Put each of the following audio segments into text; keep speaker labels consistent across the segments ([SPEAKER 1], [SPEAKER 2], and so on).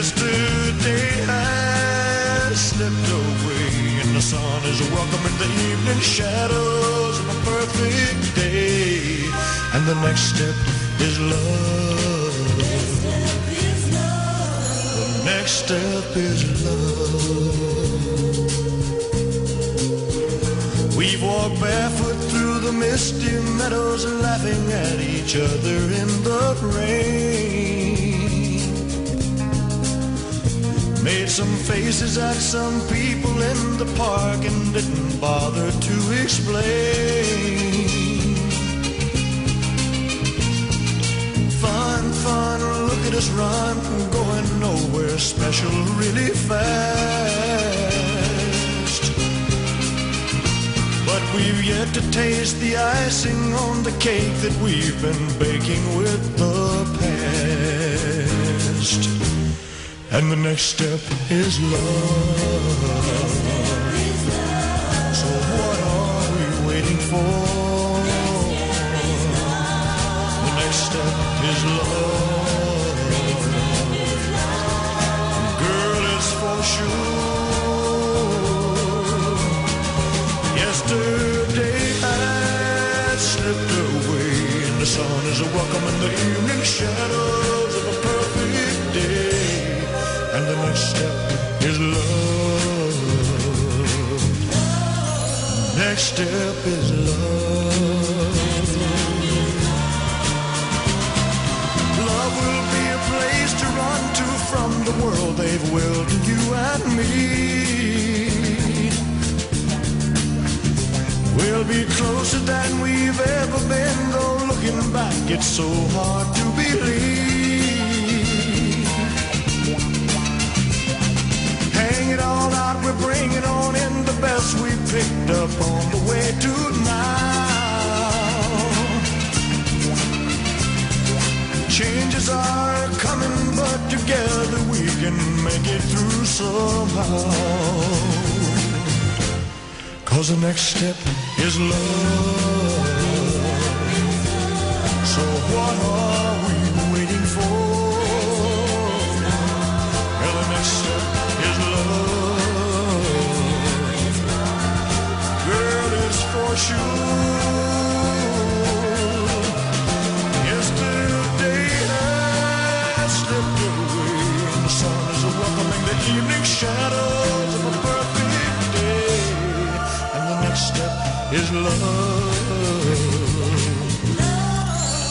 [SPEAKER 1] Yesterday has slipped away, and the sun is welcoming the evening shadows of a perfect day. And the next step is love. The next step is love. We've walked barefoot through the misty meadows, laughing at each other in Made some faces at some people in the park and didn't bother to explain. Fun, fun, look at us run, going nowhere special really fast. But we've yet to taste the icing on the cake that we've been baking with the past. And the next step is love. Next step is love. Next step is love. Love will be a place to run to from the world they've willed you and me. We'll be closer than we've ever been, though looking back, it's so hard to believe. Picked up on the way to now. Changes are coming, but together we can make it through somehow. Cause the next step is love. So what shadows of a perfect day. And the next step is love.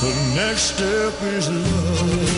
[SPEAKER 1] The next step is love.